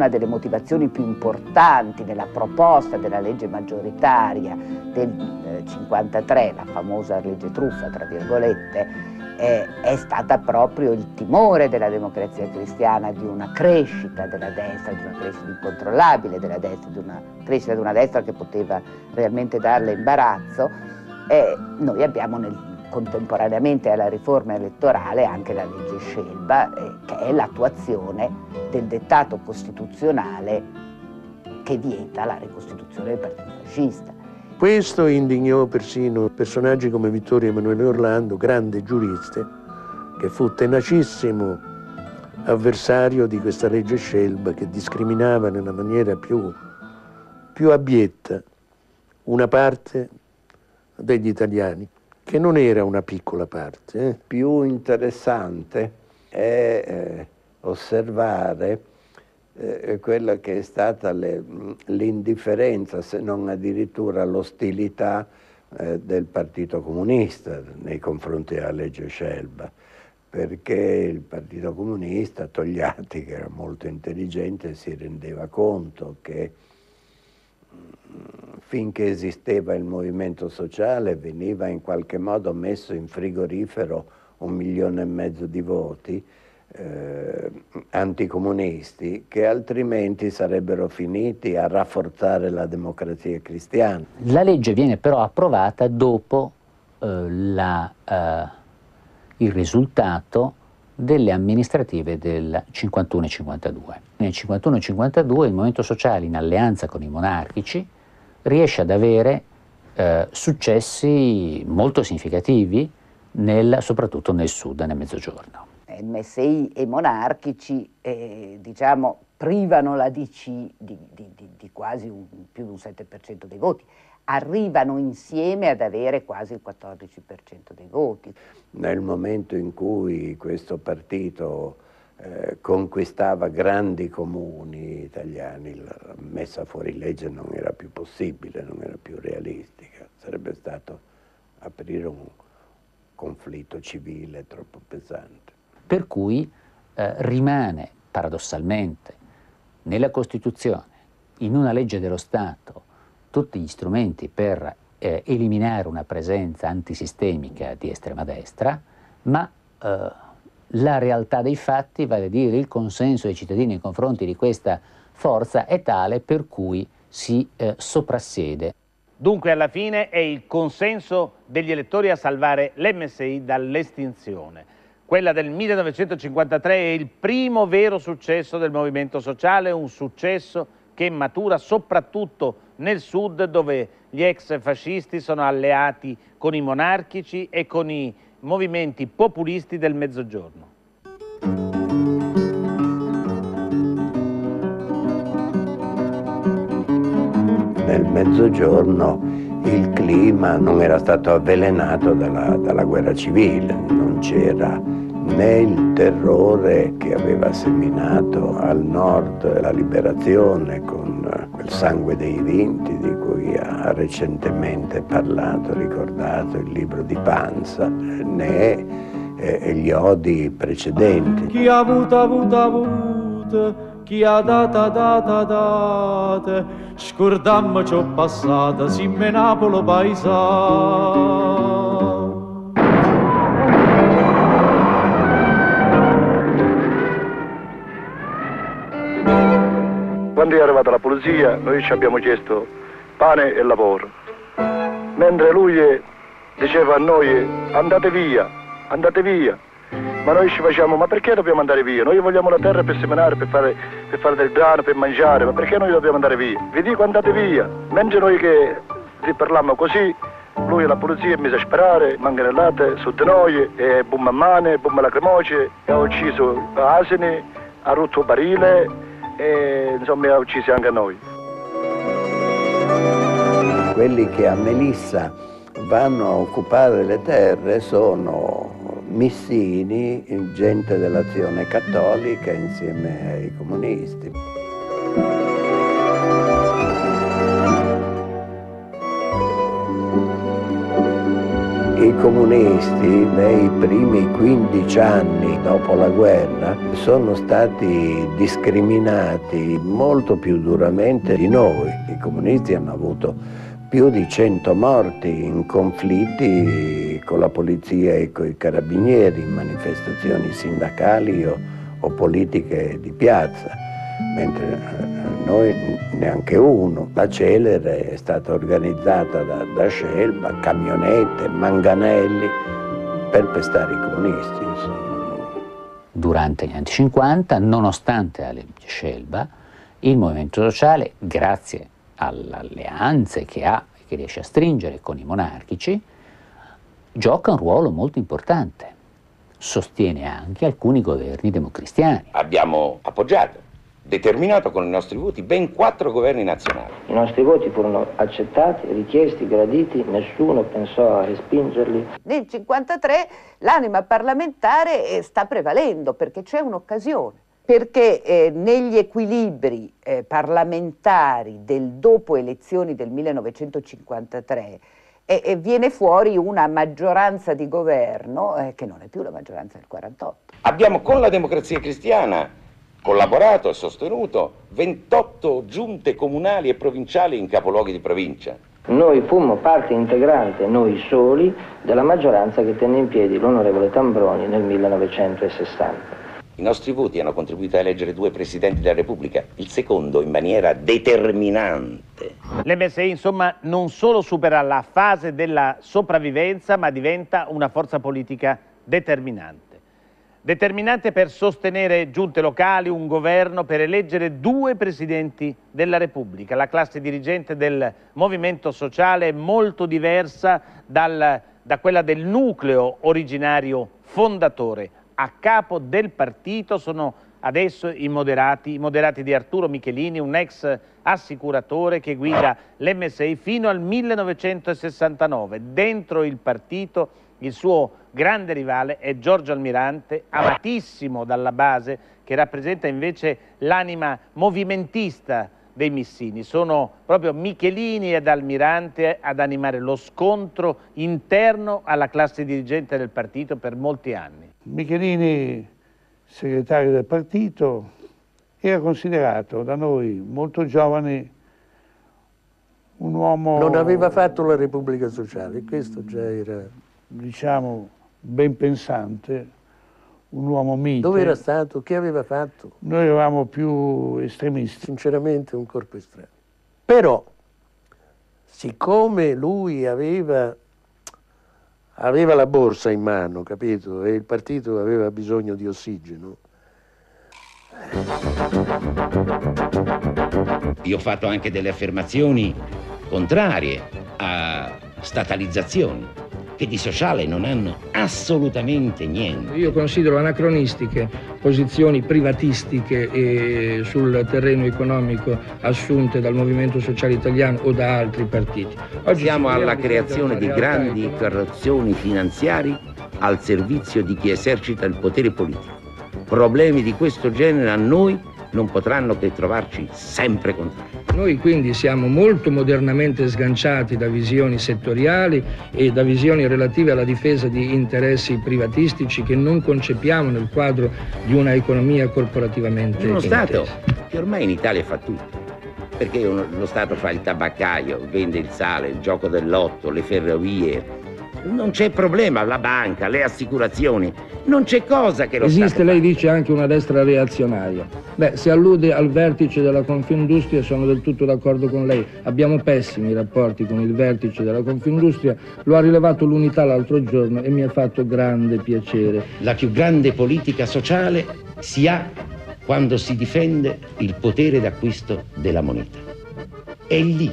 una delle motivazioni più importanti nella proposta della legge maggioritaria del 53, eh, la famosa legge truffa, tra virgolette, è stata proprio il timore della democrazia cristiana di una crescita della destra, di una crescita incontrollabile della destra, di una crescita di una destra che poteva realmente darle imbarazzo. E noi abbiamo nel, contemporaneamente alla riforma elettorale anche la legge Scelba, eh, che è l'attuazione del dettato costituzionale che vieta la ricostituzione del partito fascista. Questo indignò persino personaggi come Vittorio Emanuele Orlando, grande giurista, che fu tenacissimo avversario di questa legge Scelba che discriminava nella maniera più, più abietta una parte degli italiani, che non era una piccola parte. Eh. Più interessante è eh, osservare eh, quella che è stata l'indifferenza, se non addirittura l'ostilità eh, del Partito Comunista nei confronti della legge Scelba, perché il Partito Comunista, Togliatti, che era molto intelligente, si rendeva conto che finché esisteva il movimento sociale veniva in qualche modo messo in frigorifero un milione e mezzo di voti, eh, anticomunisti che altrimenti sarebbero finiti a rafforzare la democrazia cristiana. La legge viene però approvata dopo eh, la, eh, il risultato delle amministrative del 51 e 52. Nel 51 e 52 il Movimento Sociale in alleanza con i monarchici riesce ad avere eh, successi molto significativi nel, soprattutto nel sud e nel mezzogiorno. MSI e monarchici eh, diciamo, privano la DC di, di, di, di quasi un, più di un 7% dei voti, arrivano insieme ad avere quasi il 14% dei voti. Nel momento in cui questo partito eh, conquistava grandi comuni italiani, la messa fuori legge non era più possibile, non era più realistica, sarebbe stato aprire un conflitto civile troppo pesante. Per cui eh, rimane paradossalmente nella Costituzione, in una legge dello Stato, tutti gli strumenti per eh, eliminare una presenza antisistemica di estrema destra, ma eh, la realtà dei fatti, vale a dire il consenso dei cittadini nei confronti di questa forza, è tale per cui si eh, soprassiede. Dunque alla fine è il consenso degli elettori a salvare l'MSI dall'estinzione. Quella del 1953 è il primo vero successo del movimento sociale, un successo che matura soprattutto nel sud dove gli ex fascisti sono alleati con i monarchici e con i movimenti populisti del mezzogiorno. Nel mezzogiorno il clima non era stato avvelenato dalla, dalla guerra civile, non c'era né il terrore che aveva seminato al nord la liberazione con quel sangue dei vinti di cui ha recentemente parlato, ricordato il libro di Panza, né eh, gli odi precedenti. Chi ha avuto, avuto, avuto, chi ha data, data, data, scordammo ciò passato, si menapolo paesato. Quando è arrivata la polizia noi ci abbiamo chiesto pane e lavoro, mentre lui diceva a noi andate via, andate via, ma noi ci facciamo ma perché dobbiamo andare via? Noi vogliamo la terra per seminare, per fare, per fare del grano, per mangiare, ma perché noi dobbiamo andare via? Vi dico andate via, mentre noi che parliamo così lui e la polizia mise a sparare, manganellate su di noi, e bomba a mani, bomba lacrimoce, ha ucciso asini, ha rotto barile, e insomma ha uccisi anche noi. Quelli che a Melissa vanno a occupare le terre sono missini, gente dell'azione cattolica insieme ai comunisti. I comunisti nei primi 15 anni dopo la guerra sono stati discriminati molto più duramente di noi. I comunisti hanno avuto più di 100 morti in conflitti con la polizia e con i carabinieri, in manifestazioni sindacali o, o politiche di piazza, mentre eh, noi neanche uno. La Celere è stata organizzata da, da Scelba, camionette, manganelli, per pestare i comunisti. Insomma. Durante gli anni 50, nonostante legge Scelba, il movimento sociale, grazie alle alleanze che ha e che riesce a stringere con i monarchici, gioca un ruolo molto importante. Sostiene anche alcuni governi democristiani. Abbiamo appoggiato determinato con i nostri voti ben quattro governi nazionali. I nostri voti furono accettati, richiesti, graditi, nessuno pensò a respingerli. Nel 1953 l'anima parlamentare eh, sta prevalendo perché c'è un'occasione, perché eh, negli equilibri eh, parlamentari del dopo elezioni del 1953 e, viene fuori una maggioranza di governo eh, che non è più la maggioranza del 48. Abbiamo con la democrazia cristiana collaborato e sostenuto 28 giunte comunali e provinciali in capoluoghi di provincia. Noi fummo parte integrante, noi soli, della maggioranza che tenne in piedi l'onorevole Tambroni nel 1960. I nostri voti hanno contribuito a eleggere due presidenti della Repubblica, il secondo in maniera determinante. L'MSI insomma non solo supera la fase della sopravvivenza ma diventa una forza politica determinante. Determinante per sostenere giunte locali, un governo, per eleggere due presidenti della Repubblica. La classe dirigente del movimento sociale è molto diversa dal, da quella del nucleo originario fondatore. A capo del partito sono adesso i moderati, i moderati di Arturo Michelini, un ex assicuratore che guida l'MSI fino al 1969. Dentro il partito il suo grande rivale è Giorgio Almirante, amatissimo dalla base, che rappresenta invece l'anima movimentista dei Missini. Sono proprio Michelini ed Almirante ad animare lo scontro interno alla classe dirigente del partito per molti anni. Michelini, segretario del partito, era considerato da noi molto giovane un uomo... Non aveva fatto la Repubblica Sociale, questo già era diciamo, ben pensante, un uomo mite. Dove era stato? Che aveva fatto? Noi eravamo più estremisti. Sinceramente un corpo estremo. Però, siccome lui aveva, aveva la borsa in mano, capito? E il partito aveva bisogno di ossigeno. Io ho fatto anche delle affermazioni contrarie a statalizzazioni che di sociale non hanno assolutamente niente. Io considero anacronistiche posizioni privatistiche eh, sul terreno economico assunte dal Movimento Sociale Italiano o da altri partiti. Oggi Siamo alla creazione di grandi corruzioni finanziarie al servizio di chi esercita il potere politico. Problemi di questo genere a noi non potranno che trovarci sempre contrari. Noi quindi siamo molto modernamente sganciati da visioni settoriali e da visioni relative alla difesa di interessi privatistici che non concepiamo nel quadro di una economia corporativamente Uno intesa. Stato che ormai in Italia fa tutto. Perché uno, lo Stato fa il tabaccaio, vende il sale, il gioco del lotto, le ferrovie, non c'è problema, la banca, le assicurazioni, non c'è cosa che lo Esiste, Stato lei dice, anche una destra reazionaria. Beh, se allude al vertice della Confindustria sono del tutto d'accordo con lei. Abbiamo pessimi rapporti con il vertice della Confindustria, lo ha rilevato l'unità l'altro giorno e mi ha fatto grande piacere. La più grande politica sociale si ha quando si difende il potere d'acquisto della moneta. È lì